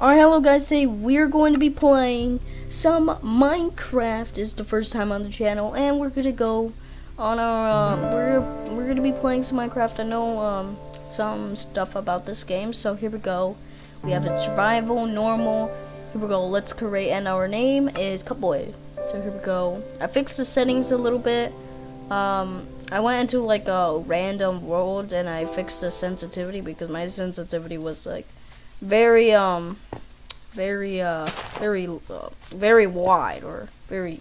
Alright, hello guys, today we're going to be playing some Minecraft. It's the first time on the channel, and we're gonna go on our, um, we're, we're gonna be playing some Minecraft. I know, um, some stuff about this game, so here we go. We have it survival, normal, here we go, let's create, and our name is Cupboy. So here we go. I fixed the settings a little bit. Um, I went into like a random world, and I fixed the sensitivity because my sensitivity was like, very um very uh very uh, very wide or very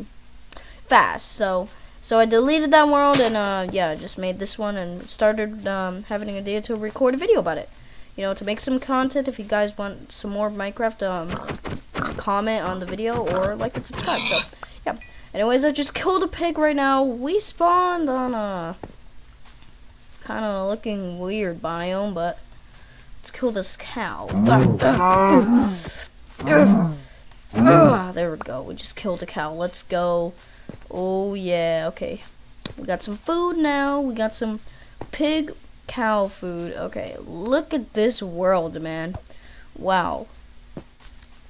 fast. So so I deleted that world and uh yeah just made this one and started um having an idea to record a video about it. You know to make some content if you guys want some more Minecraft um comment on the video or like and subscribe. So yeah. Anyways I just killed a pig right now. We spawned on a kind of looking weird biome but Let's kill this cow. Ah, there we go. We just killed a cow. Let's go. Oh, yeah. Okay. We got some food now. We got some pig cow food. Okay. Look at this world, man. Wow.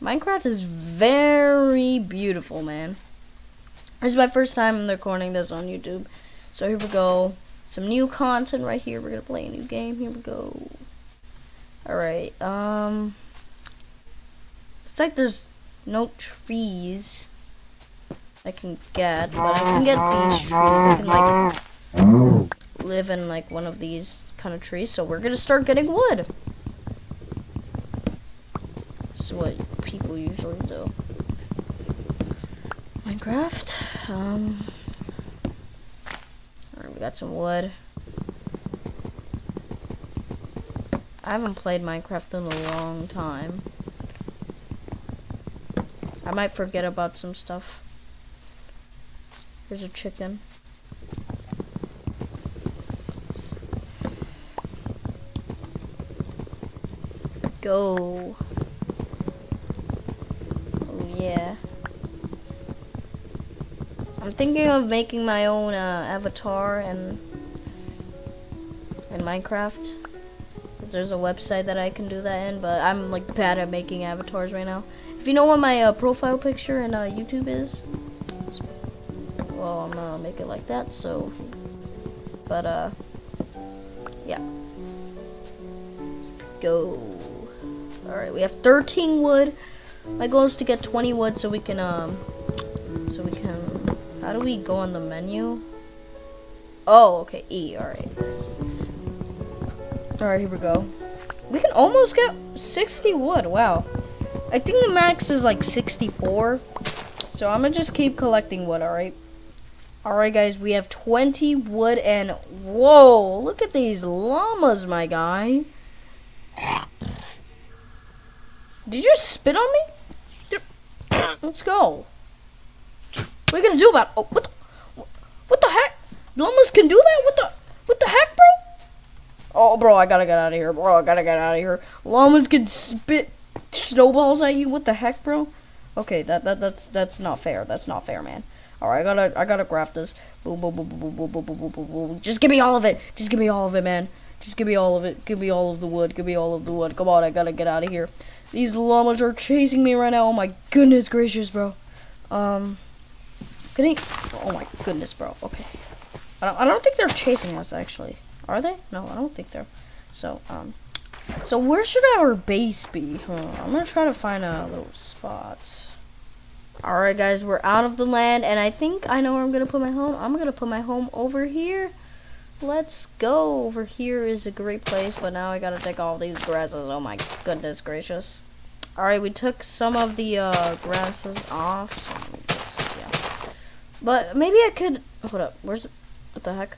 Minecraft is very beautiful, man. This is my first time recording this on YouTube. So here we go. Some new content right here. We're going to play a new game. Here we go. Alright, um... It's like there's no trees I can get, but I can get these trees. I can, like, live in, like, one of these kind of trees. So we're gonna start getting wood. This is what people usually do. Minecraft. Um... Alright, we got some wood. I haven't played Minecraft in a long time. I might forget about some stuff. Here's a chicken. Go. Oh yeah. I'm thinking of making my own uh, avatar and in Minecraft there's a website that I can do that in, but I'm like bad at making avatars right now. If you know what my uh, profile picture in uh, YouTube is, well, I'm gonna make it like that. So, but uh, yeah, go. All right, we have 13 wood. My goal is to get 20 wood so we can um, so we can. How do we go on the menu? Oh, okay, E. All right. Alright, here we go. We can almost get 60 wood. Wow. I think the max is like 64. So I'm going to just keep collecting wood, alright? Alright, guys. We have 20 wood and... Whoa! Look at these llamas, my guy. Did you spit on me? Let's go. What are you going to do about? Oh, what the, what the heck? Llamas can do that? What the... Oh, bro, I gotta get out of here. Bro, I gotta get out of here. Llamas can spit snowballs at you. What the heck, bro? Okay, that that that's that's not fair. That's not fair, man. All right, I gotta I gotta craft this. Boom, boom, boom, boom, boom, boom, boom, boom, boom, boom. Just give me all of it. Just give me all of it, man. Just give me all of it. Give me all of the wood. Give me all of the wood. Come on, I gotta get out of here. These llamas are chasing me right now. Oh my goodness gracious, bro. Um, can he? Oh my goodness, bro. Okay. I don't, I don't think they're chasing us actually. Are they? No, I don't think they're. So, um, so where should our base be? Huh, I'm gonna try to find a little spot. Alright guys, we're out of the land, and I think I know where I'm gonna put my home. I'm gonna put my home over here. Let's go. Over here is a great place, but now I gotta take all these grasses. Oh my goodness gracious. Alright, we took some of the uh, grasses off. So just, yeah. But maybe I could, hold up, where's, what the heck?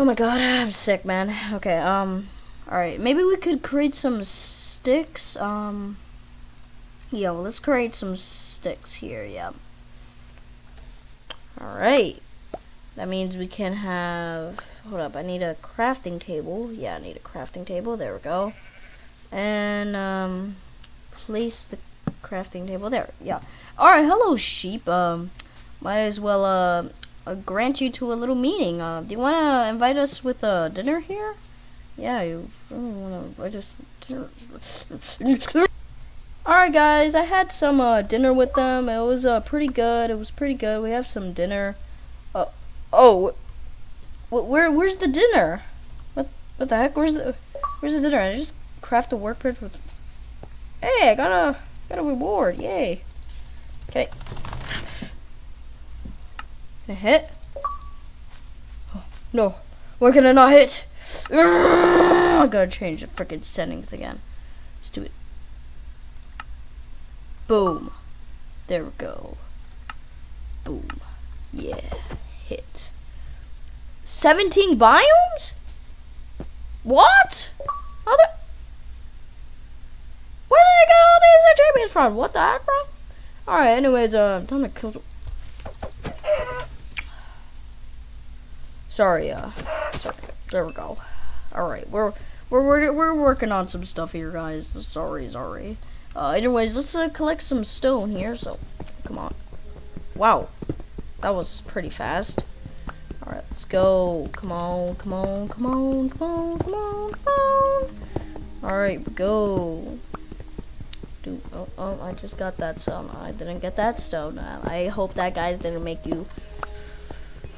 Oh my god, I'm sick, man. Okay, um, alright, maybe we could create some sticks, um, yeah, well, let's create some sticks here, yeah. Alright, that means we can have, hold up, I need a crafting table, yeah, I need a crafting table, there we go, and, um, place the crafting table there, yeah. Alright, hello, sheep, um, might as well, uh, uh, grant you to a little meeting. Uh, do you want to invite us with a dinner here? Yeah, you really want to invite us. Alright guys, I had some uh, dinner with them. It was uh, pretty good. It was pretty good. We have some dinner. Uh, oh, wh where where's the dinner? What what the heck? Where's the where's the dinner? I just craft a workbench with. Hey, I got a got a reward! Yay! Okay. Can I hit? Oh, no, why can I not hit? I gotta change the freaking settings again. Let's do it. Boom. There we go. Boom. Yeah. Hit. 17 biomes? What? How the... Where did I get all these attributes from? What the heck, bro? Alright, anyways, uh, time to kill... Sorry, uh, sorry. There we go. Alright, we're, we're, we're, we're working on some stuff here, guys. Sorry, sorry. Uh, anyways, let's uh, collect some stone here. So, come on. Wow, that was pretty fast. All right, let's go. Come on, come on, come on, come on, come on, come on. All right, go. Dude, oh, oh, I just got that stone. I didn't get that stone. I hope that guys didn't make you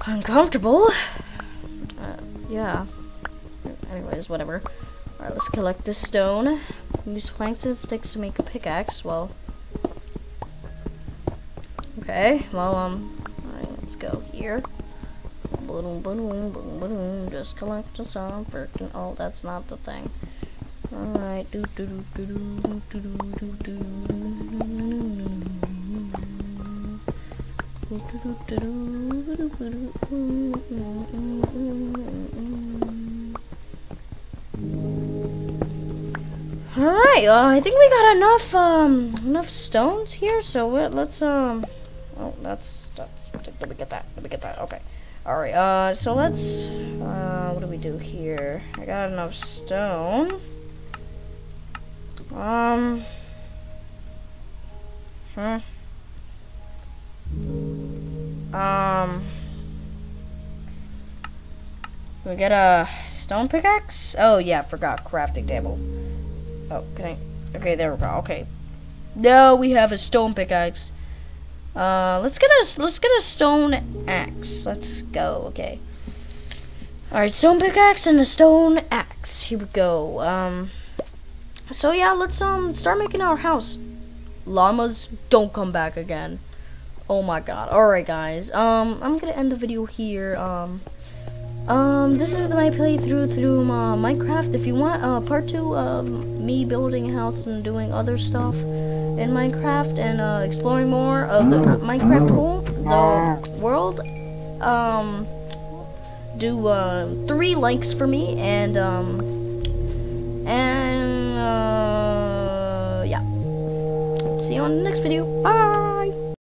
uncomfortable. Uh, yeah. Anyways, whatever. Alright, let's collect this stone. Use planks and sticks to make a pickaxe. Well. Okay, well, um, alright, let's go here. Boom, boom, boom, boom, just collect some freaking. Oh, that's not the thing. Alright, do do do do do do do do do. Alright, uh, I think we got enough, um, enough stones here, so let's, um, oh, that's, that's, let me get that, let me get that, okay. Alright, uh, so let's, uh, what do we do here? I got enough stone. Um, hmm. Um, we get a stone pickaxe? Oh, yeah, forgot, crafting table. Oh, I? Okay, there we go. Okay. Now we have a stone pickaxe. Uh, let's get a let's get a stone axe. Let's go. Okay. All right, stone pickaxe and a stone axe. Here we go. Um. So yeah, let's um start making our house. Llamas, don't come back again. Oh my god. All right, guys. Um, I'm gonna end the video here. Um. Um, this is my playthrough through uh, Minecraft. If you want uh, part two of me building a house and doing other stuff in Minecraft and uh, exploring more of the Minecraft world, the world, um, do uh, three likes for me and um, and uh, yeah. See you on the next video. Bye.